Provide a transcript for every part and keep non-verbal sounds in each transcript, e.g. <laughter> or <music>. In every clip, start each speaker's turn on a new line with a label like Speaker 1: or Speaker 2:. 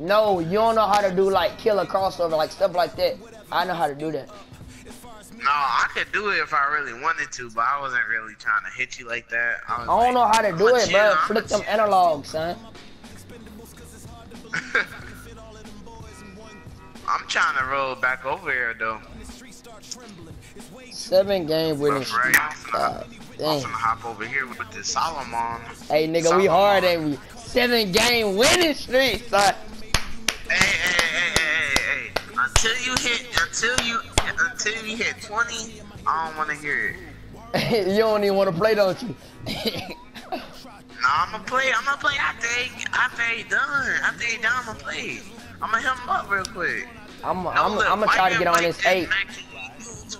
Speaker 1: No, you don't know how to do like killer crossover, like stuff like that. I know how to do that.
Speaker 2: No, I could do it if I really wanted to, but I wasn't really trying to hit you like that. I,
Speaker 1: I don't
Speaker 2: like,
Speaker 1: know how to do it, bro. Flip them analogs, son. <laughs>
Speaker 2: I'm trying to roll back over here though.
Speaker 1: Seven game winning
Speaker 2: right,
Speaker 1: streak.
Speaker 2: I'm finna, I'm hop over here with this Solomon.
Speaker 1: Hey, nigga, we hard, ain't we? Seven game winning streak, son.
Speaker 2: Until you hit, until you, until you hit 20, I don't want to hear it. <laughs>
Speaker 1: you don't even want to play, don't you?
Speaker 2: Nah, I'm gonna play. I'm gonna play after he, after he done. After he done, I'm gonna play. I'm gonna hit him up real quick.
Speaker 1: I'm,
Speaker 2: No,
Speaker 1: I'm,
Speaker 2: look,
Speaker 1: I'm gonna try to get on this
Speaker 2: Mike
Speaker 1: eight.
Speaker 2: Max,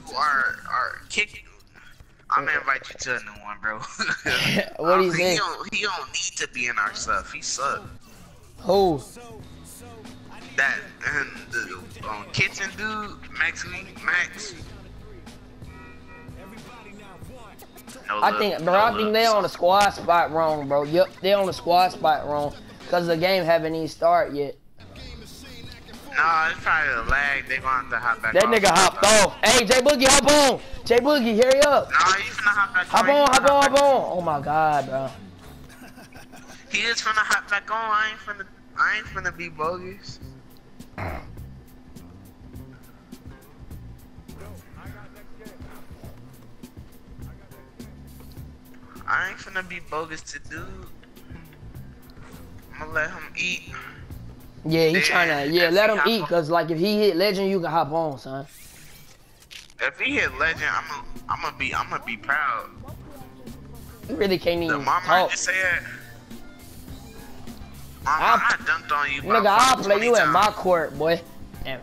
Speaker 2: you are are kick. I'm gonna invite you to a new one, bro. <laughs>
Speaker 1: What <laughs> he
Speaker 2: Um,
Speaker 1: say?
Speaker 2: He don't, he don't need to be in our stuff. He suck.
Speaker 1: Who?
Speaker 2: That and the um, kitchen dude, Max Max. No
Speaker 1: I think, bro,
Speaker 2: no
Speaker 1: I think
Speaker 2: look.
Speaker 1: they on the squad spot wrong, bro. Yep, they're on the squad spot wrong. Cause the game haven't even started yet.
Speaker 2: Nah, it's probably a lag. They gonna have to hop back.
Speaker 1: That
Speaker 2: on.
Speaker 1: nigga hopped off. Hey, J Boogie, hop on. J Boogie, hurry up.
Speaker 2: Nah, you finna hop back
Speaker 1: Hop
Speaker 2: on.
Speaker 1: on,
Speaker 2: He
Speaker 1: hop on, hop on. Oh my god, bro.
Speaker 2: He is finna hop back on. I ain't finna. I ain't finna be bogus. I ain't finna be bogus to dude. I'm gonna let him eat.
Speaker 1: Yeah, he trying to. Yeah, let him eat.
Speaker 2: on.
Speaker 1: Cause like if he hit legend, you can hop on, son.
Speaker 2: If he hit legend, I'm gonna, I'm gonna be, I'm gonna be proud.
Speaker 1: You really can't
Speaker 2: The
Speaker 1: even
Speaker 2: mama
Speaker 1: talk.
Speaker 2: just said,
Speaker 1: I'll-
Speaker 2: I dunked on you.
Speaker 1: Nigga, I'll play
Speaker 2: 20
Speaker 1: you in my court, boy, and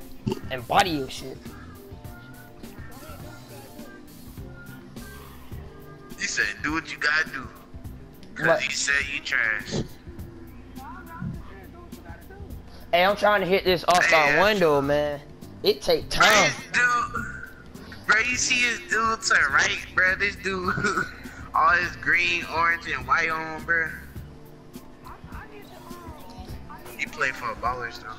Speaker 1: and body you shit.
Speaker 2: He said, do what you gotta do. Cause
Speaker 1: What?
Speaker 2: he said you trash.
Speaker 1: Hey, I'm trying to hit this All Star
Speaker 2: Man.
Speaker 1: window, man. It take time.
Speaker 2: this dude, bro, you see his dude to right, bro. This dude, <laughs> all his green, orange, and white on, bro. He played for a ballers though.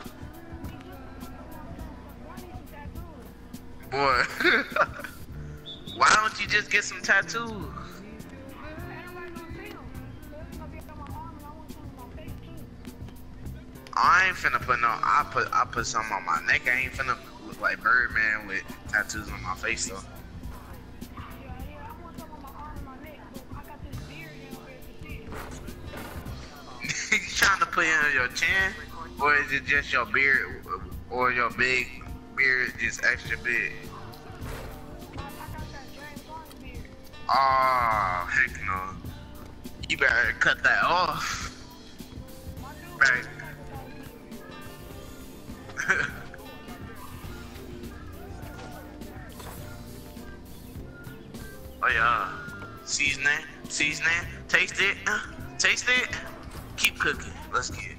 Speaker 2: Boy, <laughs> why don't you just get some tattoos? I ain't finna put no. I put I put some on my neck. I ain't finna look like Birdman with tattoos on my face though. Trying to put it on your chin, or is it just your beard, or your big beard just extra big? Oh heck no! You better cut that off. Right. <laughs> oh yeah. Seasoning, seasoning. Taste it, taste it. Keep cooking. Let's get it.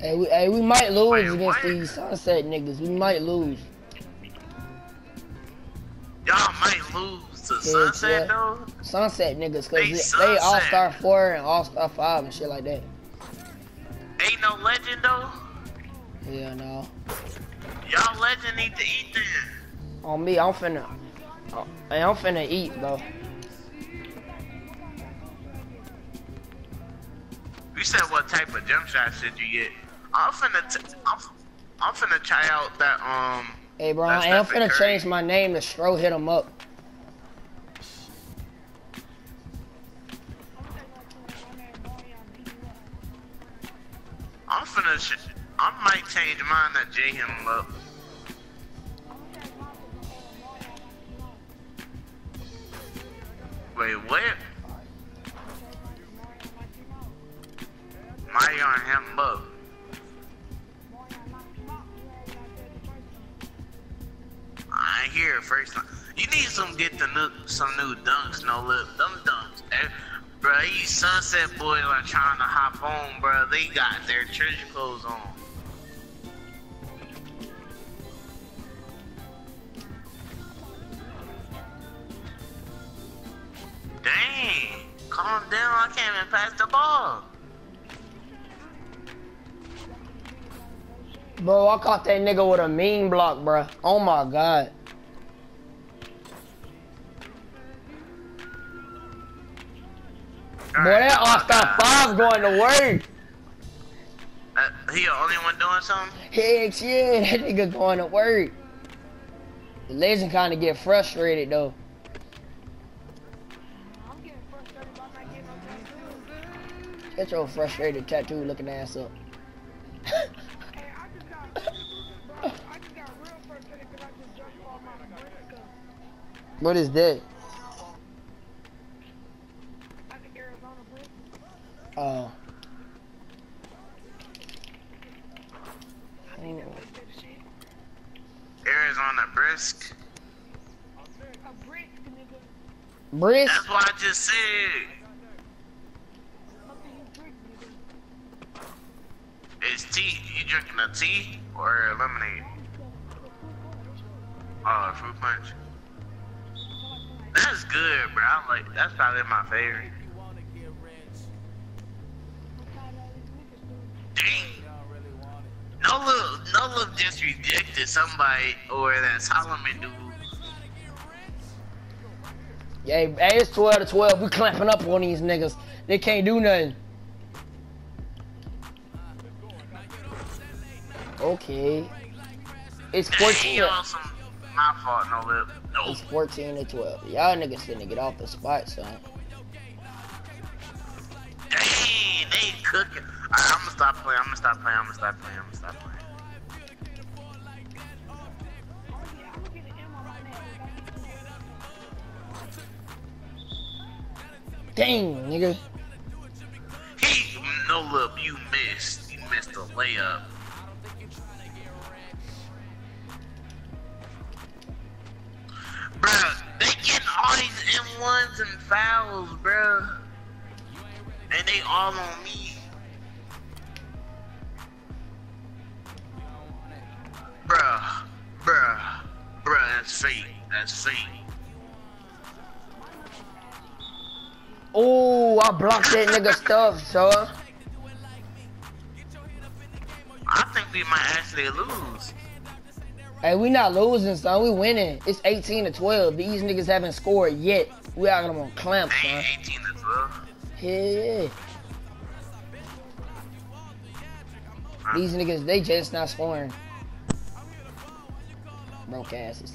Speaker 1: Hey, we, hey, we might lose against these sunset niggas. We might lose.
Speaker 2: Y'all might lose to Sunset
Speaker 1: yeah.
Speaker 2: though.
Speaker 1: Sunset niggas, cause
Speaker 2: They
Speaker 1: they, they All Star four and All Star five and shit like that.
Speaker 2: Ain't no legend though.
Speaker 1: Yeah, no.
Speaker 2: Y'all legend need to eat then.
Speaker 1: On me, I'm finna. uh, Hey, I'm finna eat, bro.
Speaker 2: Said what type of jump shot did you get? I'm finna, t- I'm, I'm finna try out that um.
Speaker 1: Hey, bro, I'm finna
Speaker 2: Curry.
Speaker 1: change my name to Stro Hit 'em Up.
Speaker 2: I'm finna, sh- I might change mine to J him up. Wait, what? Get the new some new dunks, no lip. Them dunks. Eh, Bro, these sunset boys are trying to hop on, bro. They got their treasure clothes on. Dang. Calm down, I can't even pass the ball.
Speaker 1: Bro, I caught that nigga with a mean block, bro. Oh my god. Boy, that Oscar 5 going to work.
Speaker 2: Uh, he the only one doing something?
Speaker 1: Heck yeah, <laughs> that nigga going to work. The legend kind of get frustrated though.
Speaker 3: I'm getting frustrated by not getting no tattoo.
Speaker 1: Get your frustrated tattoo looking ass up. <laughs>
Speaker 3: Hey, I just got, bro, I just got real frustrated because I just jumped off my Nebraska.
Speaker 1: what is that?
Speaker 3: I think Arizona Blitz.
Speaker 1: Oh. I ain't know.
Speaker 3: Like that shit.
Speaker 2: Arizona Brisk.
Speaker 3: A brick, nigga.
Speaker 1: Brisk?
Speaker 2: That's what I just said.
Speaker 3: Nothing you brick.
Speaker 2: Is tea, you drinking a tea or a lemonade? Oh, a fruit punch. That's good, bro. I like, that's probably my favorite. Dang. No little, no little just rejected somebody or that Solomon dude.
Speaker 1: Yeah, hey, it's 12 to 12. We clamping up on these niggas. They can't do nothing. Okay. It's 14.
Speaker 2: y'all my fault, no lip.
Speaker 1: It's 14 to 12. Y'all niggas finna get off the spot, son.
Speaker 2: They cooking. Alright, I'm gonna stop playing. I'm gonna stop playing. I'm gonna stop playing. I'm gonna stop playing.
Speaker 3: Yeah, I'm looking at Emma right now.
Speaker 1: Dang, nigga.
Speaker 2: He, no lip, you missed. You missed a layup. Bruh, they getting all these M1s and fouls, bruh. And they all on me. Bruh, bruh, bruh, that's fake. That's fake.
Speaker 1: Oh, I blocked that nigga stuff, son.
Speaker 2: I think we might actually lose.
Speaker 1: Hey, we not losing, son. We winning. It's 18 to 12. These niggas haven't scored yet. We out them on clamp, son.
Speaker 2: 18 to 12.
Speaker 1: Yeah. These niggas, they just not scoring. Broke asses.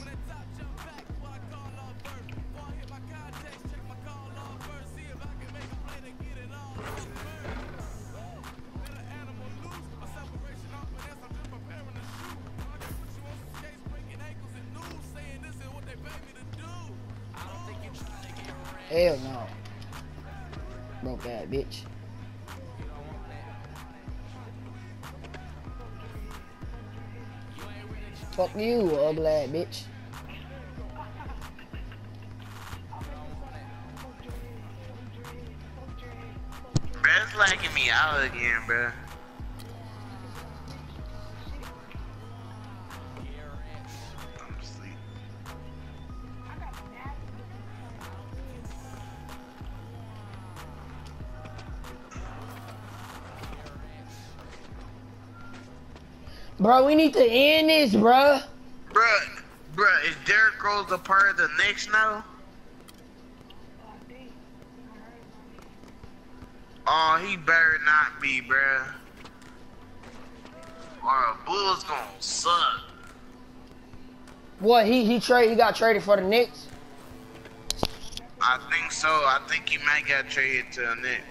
Speaker 1: Hell no. Broke ass bitch. Fuck you, ugly ass bitch.
Speaker 2: Bruh, it's lagging me out again, bruh.
Speaker 1: Bro, we need to end this, bro.
Speaker 2: Bruh, bruh, is Derrick Rose a part of the Knicks now? Oh, he better not be, bruh. Or Bulls gonna suck.
Speaker 1: What he he trade he got traded for the Knicks?
Speaker 2: I think so. I think he might got traded to the Knicks.